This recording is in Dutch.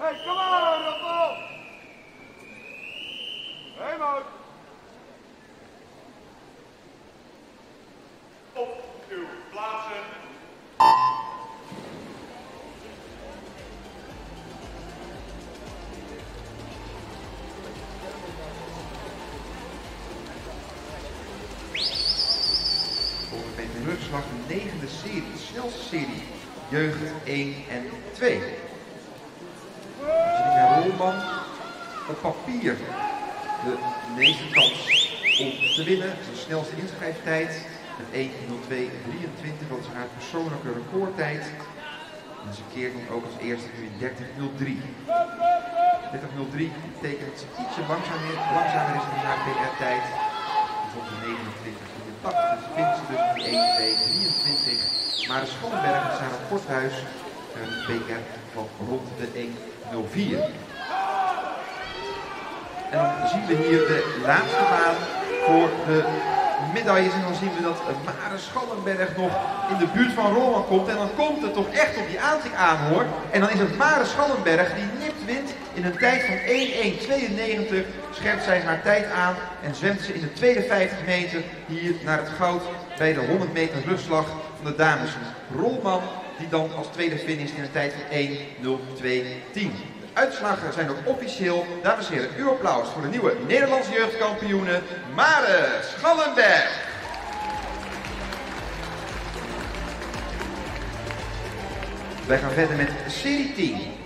Hey, kom aan, Raffel! Hé, man! Op uw plaatsen. Met de rugslag de negende serie, de snelste serie. Jeugd 1 en 2. Op papier de meeste kans om te winnen. Zijn snelste inschrijftijd met 1.02.23, dat is haar persoonlijke recordtijd. En ze keert dan ook als eerste nu in 30.03. 30.03 betekent dat ze ietsje langzamer, langzamer is dan haar PR-tijd. Dus op de 29.80 dus vindt ze dus die 1.2.23. Maar de Schallenberg en Sarah Korthuis een PR van rond de 1.04. En dan zien we hier de laatste baan voor de medailles. En dan zien we dat Mare Schallenberg nog in de buurt van Rolman komt. En dan komt het toch echt op die aanzien aan hoor. En dan is het Mare Schallenberg die nipt wint in een tijd van 1.1.92. Scherpt zij haar tijd aan en zwemt ze in de tweede 50 meter hier naar het goud bij de 100 meter rugslag van de dames. Rolman die dan als tweede finish in een tijd van 1.02.10. Uitslagen zijn ook officieel. Dames en heren, uw applaus voor de nieuwe Nederlandse jeugdkampioene Mare Schallenberg. Wij gaan verder met serie 10.